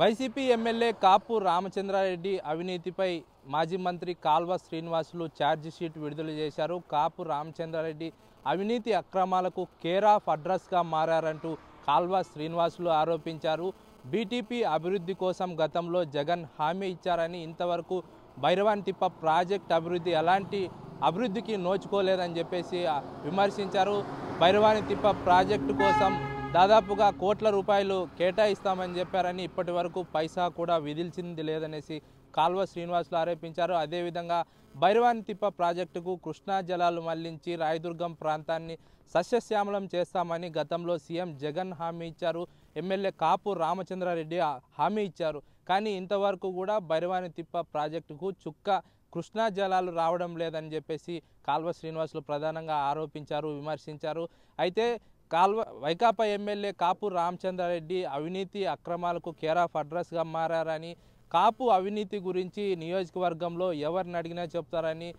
YCP MLA Kapu Ramachandra Reddy అవినీతిపై మాజీ మంత్రి కాల్వ శ్రీనివాసులు ఛార్జ్ షీట్ విడుదల చేశారు. కాపు రామచంద్రారెడ్డి అవినీతి అక్రమాలకు కేర్ ఆఫ్ అడ్రస్గా మారారంటూ కాల్వ శ్రీనివాసులు ఆరోపించారు. బీటీపీ అభివృద్ధి కోసం గతంలో జగన్ హామీ ఇచ్చారని ఇంతవరకు భైరవాన్ తిప్ప ప్రాజెక్ట్ అభివృద్ధి ఎలాంటి అభివృద్ధికి నోచుకోలేదని చెప్పేసి విమర్శించారు. భైరవాని తిప్ప ప్రాజెక్టు కోసం దాదాపుగా కోట్ల రూపాయలు కేటాయిస్తామని చెప్పారని ఇప్పటి వరకు పైసా కూడా విధిల్చింది లేదనేసి కాల్వ శ్రీనివాసులు ఆరోపించారు. అదేవిధంగా భైరవాని తిప్ప ప్రాజెక్టుకు కృష్ణా జలాలు మళ్ళించి రాయదుర్గం ప్రాంతాన్ని సస్యశ్యామలం చేస్తామని గతంలో సీఎం జగన్ హామీ ఇచ్చారు. ఎమ్మెల్యే కాపు రామచంద్రారెడ్డి హామీ ఇచ్చారు. కానీ ఇంతవరకు కూడా భైరవాని తిప్ప ప్రాజెక్టుకు చుక్క కృష్ణా జలాలు రావడం లేదని చెప్పేసి కాల్వ శ్రీనివాసులు ప్రధానంగా ఆరోపించారు విమర్శించారు. అయితే కాల్వ వైకాపా ఎమ్మెల్యే కాపు రామచంద్రారెడ్డి అవినీతి అక్రమాలకు కేర్ ఆఫ్ అడ్రస్గా మారారని కాపు అవినీతి గురించి నియోజకవర్గంలో ఎవరిని అడిగినా చెప్తారని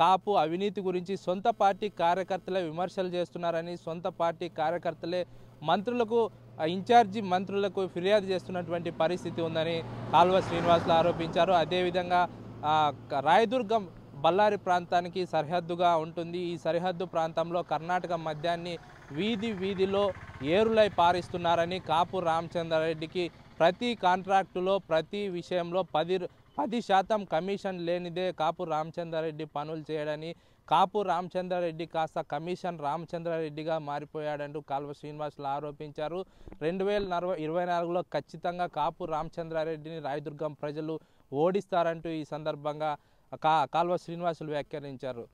కాపు అవినీతి గురించి సొంత పార్టీ కార్యకర్తలే విమర్శలు చేస్తున్నారని సొంత పార్టీ కార్యకర్తలే మంత్రులకు ఇన్ఛార్జి మంత్రులకు ఫిర్యాదు చేస్తున్నటువంటి పరిస్థితి ఉందని కాల్వ శ్రీనివాసులు ఆరోపించారు. అదేవిధంగా రాయదుర్గం బళ్ళారి ప్రాంతానికి సరిహద్దుగా ఉంటుంది. ఈ సరిహద్దు ప్రాంతంలో కర్ణాటక మద్యాన్ని వీధి వీధిలో ఏరులై పారిస్తున్నారని కాపు రామచంద్రారెడ్డికి ప్రతి కాంట్రాక్టులో ప్రతి విషయంలో పది పది శాతం కమిషన్ లేనిదే కాపు రామచంద్రారెడ్డి పనులు చేయడని కాపు రామచంద్రారెడ్డి కాస్త కమిషన్ రామచంద్రారెడ్డిగా మారిపోయాడంటూ కాల్వ శ్రీనివాసులు ఆరోపించారు. రెండు వేల నలభై ఇరవై నాలుగులో ఖచ్చితంగా కాపు రామచంద్రారెడ్డిని రాయదుర్గం ప్రజలు ఓడిస్తారంటూ ఈ సందర్భంగా కా కాల్వ శ్రీనివాసులు వ్యాఖ్యానించారు.